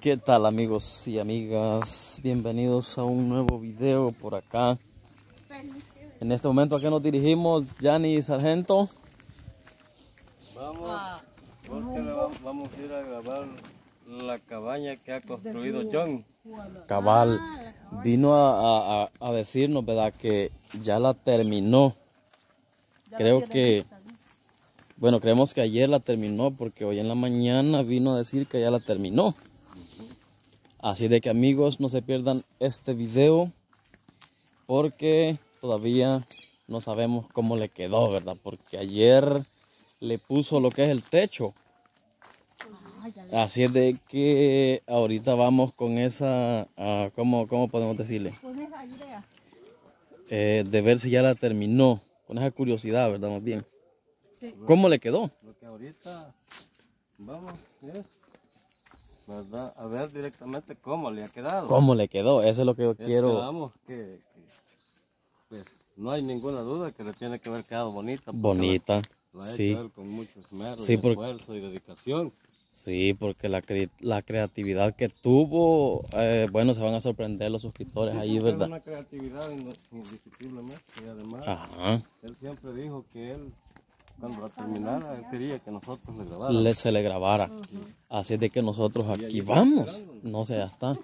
¿Qué tal amigos y amigas? Bienvenidos a un nuevo video por acá. En este momento a qué nos dirigimos, Yanni y Sargento. Vamos, porque le vamos, vamos a ir a grabar la cabaña que ha construido John. Cabal vino a, a- a decirnos, ¿verdad? Que ya la terminó. Creo que, bueno, creemos que ayer la terminó porque hoy en la mañana vino a decir que ya la terminó. Así de que amigos, no se pierdan este video porque todavía no sabemos cómo le quedó, ¿verdad? Porque ayer le puso lo que es el techo. Así es de que ahorita vamos con esa, ah, ¿cómo, cómo podemos decirle? Con esa idea. Eh, de ver si ya la terminó, con esa curiosidad, ¿verdad? Más bien. ¿Cómo le quedó? Lo que ahorita vamos es, ¿verdad? a ver directamente cómo le ha quedado. ¿Cómo le quedó? Eso es lo que yo quiero. Esperamos que, que, pues, no hay ninguna duda que le tiene que haber quedado bonita. Bonita. La, la ha Sí. hecho con mucho esmero, Sí, y porque- esfuerzo y dedicación. Sí, porque la, cre- la creatividad que tuvo, eh, bueno, se van a sorprender los suscriptores ahí, ¿verdad? una creatividad indiscutiblemente y además Ajá. él siempre dijo que él cuando la terminara él quería que nosotros le grabáramos. Le, se le grabara. Así es de que nosotros aquí vamos. No sé, ya está.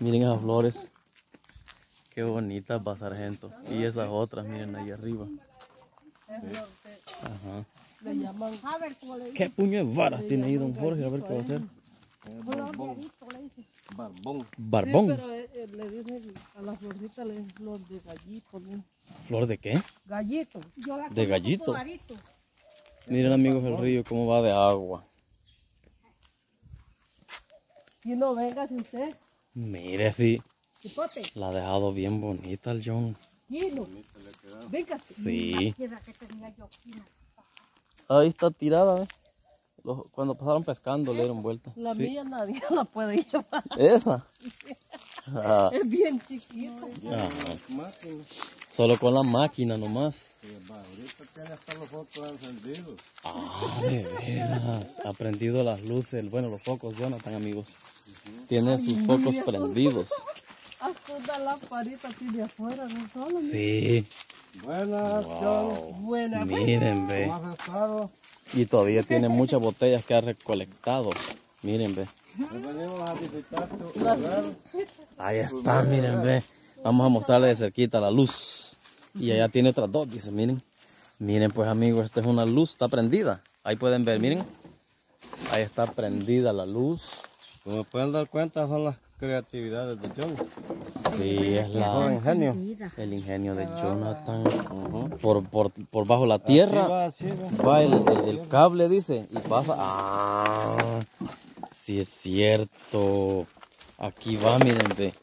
Miren esas flores. Qué bonitas va sargento. Y esas otras, miren ahí arriba. Ajá. Le llaman. A ver cómo le dice. ¿Qué puño de varas tiene ahí don Jorge? A ver qué va a hacer. Barbón, barbón. Pero eh, eh, le dicen a la florcita le dicen flor de gallito. ¿no? ¿Flor de qué? Gallito. Yo la De gallito. Miren amigos el río cómo va de agua. Y no venga si usted. Mire sí, Chipote. la ha dejado bien bonita el John. Venga. Sí. Ahí está tirada, ¿eh? Los- cuando pasaron pescando le dieron vuelta. La Sí. mía nadie la puede llevar. Esa. Ah, Es bien chiquito. ajá. Solo con la máquina nomás. Ahorita tiene hasta los focos encendidos. Ah, de veras. Ha prendido las luces, bueno, los focos, Jonathan, amigos. Tiene sus focos prendidos. Hasta una lamparita así de afuera, no solo. Sí. Buenas, John. Buena. Miren, ve. Y todavía tiene muchas botellas que ha recolectado. Miren, ve. Ahí está, miren, ve. Vamos a mostrarle de cerquita la luz. Y allá tiene otras dos, dice, miren. Miren, pues amigos, esta es una luz, está prendida. Ahí pueden ver, miren. Ahí está prendida la luz. Como pueden dar cuenta, son las creatividades de John. Sí, es la, ingenio. el ingenio de Jonathan. Por, por, por bajo la tierra Aquí va, así, ve. va el, el- el cable, dice, y pasa. Ah, sí es cierto. Aquí va, miren, ve.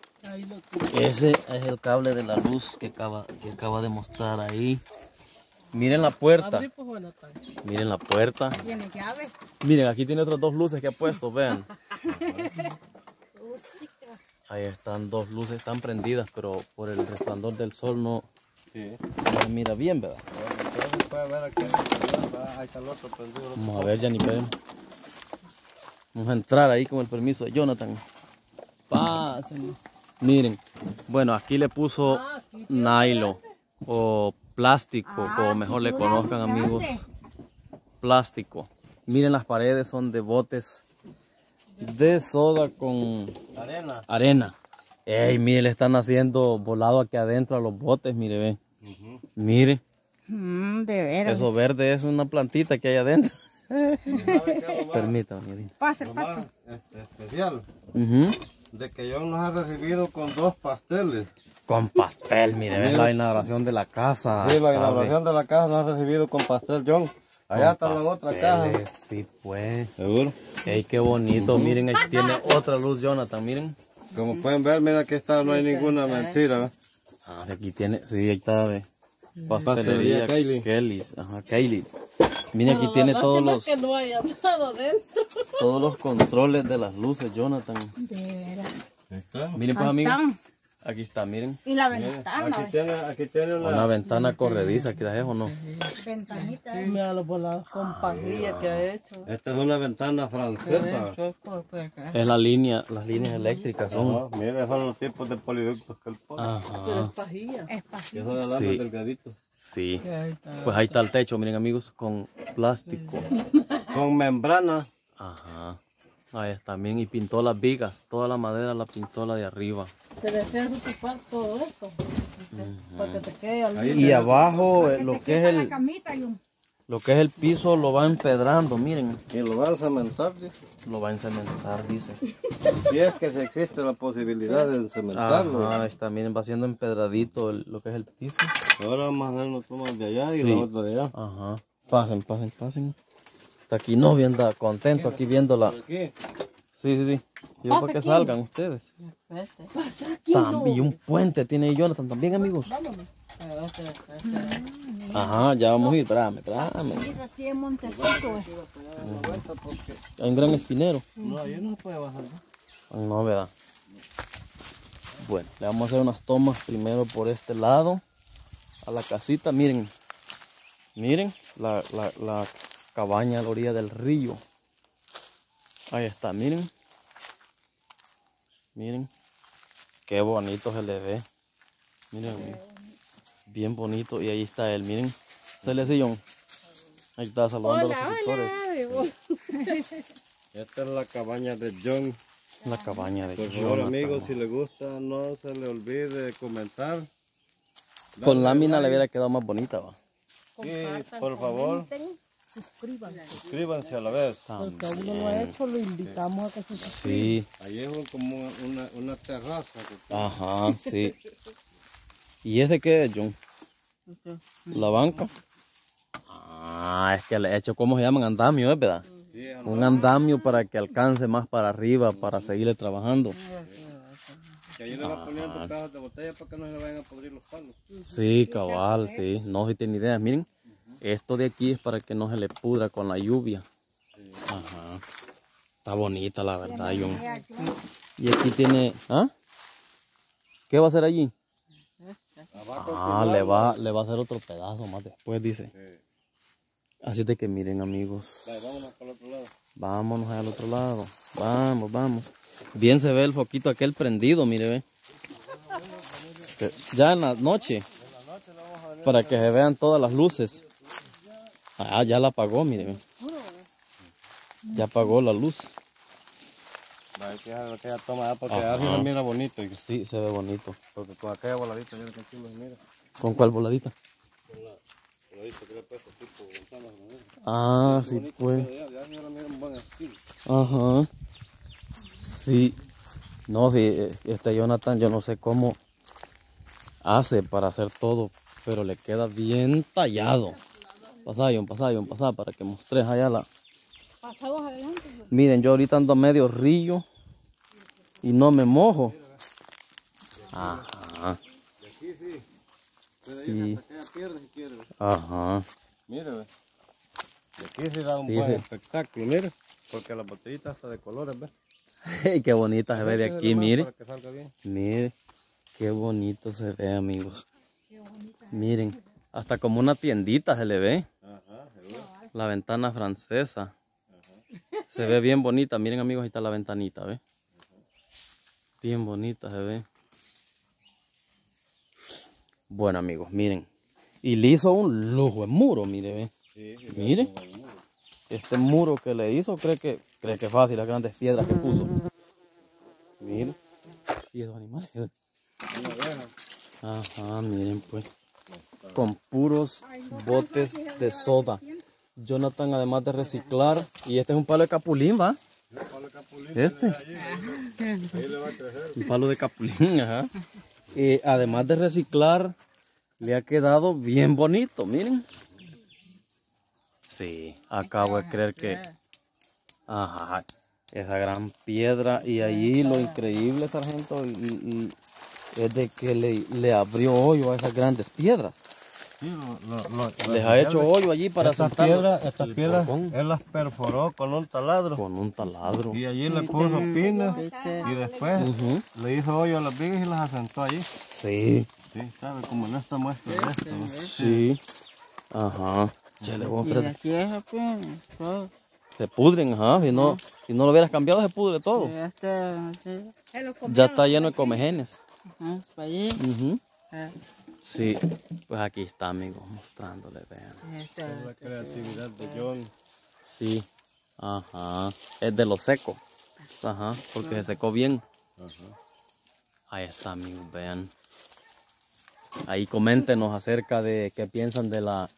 Ese es el cable de la luz que acaba, que acaba de mostrar ahí. Miren la puerta. Pues. Miren la puerta. Tiene llave. Miren, aquí tiene otras dos luces que ha puesto, vean. Ahí están dos luces, están prendidas, pero por el resplandor del sol no, Sí. no se mira bien, ¿verdad? Vamos a ver, ya ni ven. Vamos a entrar ahí con el permiso de Jonathan. Pásenme. Miren, bueno, aquí le puso nylon o plástico, como mejor le conozcan amigos. Plástico. Miren, las paredes son de botes de soda con Arena. arena. Ey, mire, le están haciendo volado aquí adentro a los botes, mire, ve. Mire, Mm, de veras. eso verde es una plantita que hay adentro. ¿Sabe qué es lo más, Permítame, mire. Pase, este, especial? De que John nos ha recibido con dos pasteles. Con pastel, mire, ve la inauguración de la casa. Sí, la inauguración de la caja nos ha recibido con pastel, John. Allá con está la otra caja. Sí, pues. Seguro. Ey, qué bonito. Miren, ahí tiene otra luz, Jonathan, miren. Como pueden ver, mira que está, no hay ninguna mentira. ¿ve? Ah, aquí tiene, sí, ahí está, ve. Pastelería Pastelería Kylie. Kelly's. Ajá, Kylie. Miren, aquí tiene todos los, que no haya nada dentro. todos los controles de las luces, Jonathan. De está. Miren, pues, amigos. Aquí está, miren. Y la ventana, Aquí tiene, aquí tiene una... Una ventana corrediza, ¿qué es o no? ventanita. Y mira los volados con pajilla que ha hecho. Esta es una ventana francesa. Es la línea, las líneas eléctricas son. Ajá, mire, son los tipos de poliductos que él pone. Pero es Ajá, pajilla. Es Que pasivo. son alambres Sí. delgaditos. sí. Pues ahí está el techo, miren amigos, con plástico. Con membrana. Ajá. Ahí está, miren, y pintó las vigas, toda la madera la pintó la de arriba. Te deseas ocupar todo esto. Para que te quede al Ahí Y abajo eh, lo que es el, camita lo que es el piso lo va empedrando, miren. Y lo van a cementar, dice. Lo va a encementar, dice. Si es que se existe la posibilidad de cementarlo. Ajá, ahí está, miren, va siendo empedradito el- lo que es el piso. Ahora vamos a dar una toma de allá y la otra de allá. Ajá. Pasen, pasen, pasen. Está aquí novia, anda contento aquí viéndola. Aquí. Sí, sí, sí. Yo para que salgan ustedes. Este. También un puente tiene Jonathan también, amigos. Ajá, ya vamos a ir. Espérame, espérame. Aquí. Hay un gran espinero. No, ahí no se puede bajar. ¿no? No, ¿verdad? Bueno, le vamos a hacer unas tomas primero por este lado. A la casita, miren. Miren la, la, la cabaña a la orilla del río. Ahí está, miren. Miren. Qué bonito se le ve. Miren. Bien bonito. Y ahí está él, miren. Sale sillón. Ahí está saludando a los suscriptores. Esta es la cabaña de John. La cabaña de Por favor, amigos, si les gusta, no se le olvide comentar. Con lámina le hubiera quedado más bonita, va. Y por favor, Suscríbanse. suscríbanse a la vez. Porque uno lo ha hecho, lo invitamos a que se suscriba. Sí, Ahí es como una, una terraza. que- ajá, sí. ¿Y ese qué es, John? La banca. Ah, es que le he hecho, ¿cómo se llaman? Andamio, ¿es verdad? Sí, Un andamio para que alcance más para arriba, para seguirle trabajando. que ahí le va poniendo cajas de botella para que no se le vayan a podrir los palos. Sí, cabal, sí. No si tiene idea. Miren, esto de aquí es para que no se le pudra con la lluvia. Ajá. Está bonita, la verdad, John. Y aquí tiene, ¿ah? ¿Qué va a hacer allí? Ah, le va, le va a hacer otro pedazo más después, dice. Así de que miren, amigos. Dale, vámonos para el otro lado. Vámonos al otro lado. Vamos, vamos. Bien se ve el foquito aquel prendido, mire, ve. Ya en la noche. Para que se vean todas las luces. Ah, ya la apagó, mire. Ya apagó la luz. Vaya, que haga aquella toma porque así se mira bonito. Sí, se ve bonito. Porque con aquella voladita, mira que se mira. ¿Con cuál voladita? Voladita que le he puesto tipo ventana. Ah, sí, pues. Ya, ya, mira un buen estilo. Ajá. Sí. No, sí, este Jonathan, yo no sé cómo hace para hacer todo, pero le queda bien tallado. Pasá, John, pasá, John, pasá, para que mostres allá la... Pasamos adelante. Miren, yo ahorita ando medio río y no me mojo. Ajá. Sí. Piedra si quiere. ve. Ajá. Mire, ve. Y aquí se da un Sí, buen sí. espectáculo, mire. Porque la botellita está de colores. Ey, qué bonita se ve de aquí, mire. Para que salga bien. Mire, qué bonito se ve, amigos. Miren, hasta como una tiendita se le ve. La ventana francesa. Se ve bien bonita. Miren, amigos, ahí está la ventanita, ¿ve? Bien bonita se ve. Bueno, amigos, miren. Y le hizo un lujo de muro, mire, ve. Sí, sí. Mire. Este muro que le hizo, cree que, cree que es fácil, las grandes piedras que puso. Miren. Y esos animales. Ajá, miren pues. Con puros botes de soda. Jonathan, además de reciclar, y este es un palo de capulín, ¿va? Palo de capulín. Este. Ahí. Un palo de capulín, ajá. Y además de reciclar, le ha quedado bien bonito, miren. Sí, acabo de creer que... Ajá, esa gran piedra. Y allí lo increíble, sargento, y- es de que le, le abrió hoyo a esas grandes piedras. Sí, lo, lo, lo- Les lo- ha hecho hoyo allí para Estas piedras, estas piedras, él las perforó con un taladro. Con un taladro. Y allí le puso pinas y después le hizo hoyo a las vigas y las asentó allí. Sí. Sí, sabe, como en esta muestra de esto. ¿no? Sí. Ajá. Chale, vos, Y espérate. aquí es, pues, todo. Se pudren, ajá. Si no, si no lo hubieras cambiado, se pudre todo. Y este, sí, Ya está lleno de comegenes. ajá, para allí. Ah, Sí. Pues aquí está, amigos, mostrándole, vean. este, La creatividad de John. Sí. Ajá. Es de lo seco. Ajá. Porque se secó bien. Ahí está, amigos, vean. Ahí coméntenos acerca de qué piensan de la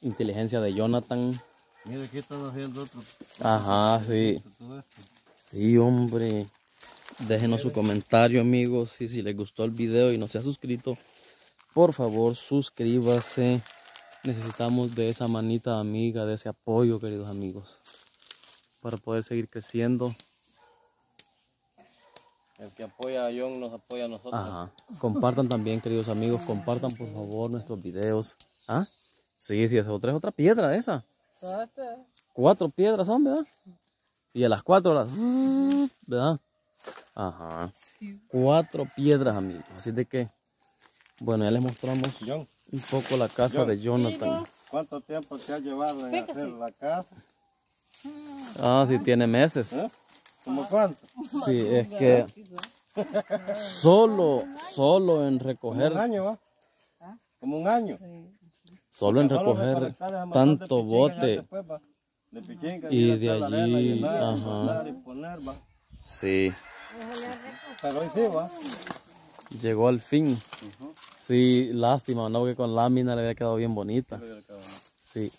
inteligencia de Jonathan. Mira, aquí están haciendo otro. Ajá, sí. Sí, hombre. Déjenos su comentario, amigos. Y si les gustó el video y no se ha suscrito, por favor, suscríbase. Necesitamos de esa manita amiga, de ese apoyo, queridos amigos, para poder seguir creciendo. El que apoya a John nos apoya a nosotros. Ajá. Compartan también, queridos amigos. Compartan, por favor, nuestros videos. ¿Ah? Sí, sí, esa otra es otra piedra, esa. Cuatro piedras son, ¿verdad? Y a las cuatro las... ¿Verdad? Ajá. Cuatro piedras, amigos. Así de que, bueno, ya les mostramos John, un poco la casa de Jonathan. ¿cuánto tiempo te ha llevado en hacer la casa? Ah, sí, tiene meses. ¿Eh? ¿Cómo cuánto? Sí, es que solo, solo en Como recoger, un año, ¿va? Como un año. solo en recoger tanto bote y de allí, llenar, ajá. soldar y poner, va. Sí, Pero hoy sí, va. Llegó al fin. Sí, lástima, no, que con lámina le había quedado bien bonita. Sí,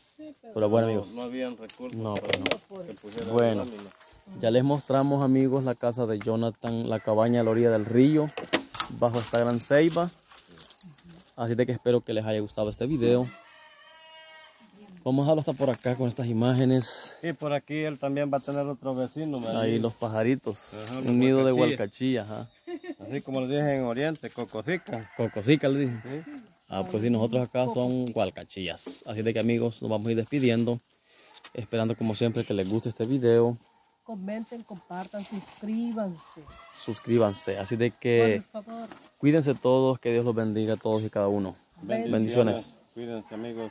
pero bueno, amigos. No habían recursos No, para que pusieran Bueno. lámina. Ya les mostramos, amigos, la casa de Jonathan, la cabaña a la orilla del río, bajo esta gran ceiba. Así de que espero que les haya gustado este video. Vamos a dejarlo hasta por acá con estas imágenes. Y por aquí él también va a tener otro vecino, ¿me Ahí los pajaritos. Ajá, Un nido de hualcachilla, ajá. Así como lo dije en Oriente, Cocosica. Cocosica le dije. Ah, pues sí, nosotros acá son hualcachillas. Así de que amigos, nos vamos a ir despidiendo. Esperando como siempre que les guste este video. Comenten, compartan, suscríbanse. Suscríbanse. Así de que Por favor. cuídense todos, que Dios los bendiga a todos y cada uno. Bendiciones. Cuídense amigos.